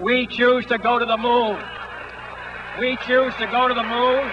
We choose to go to the moon. We choose to go to the moon.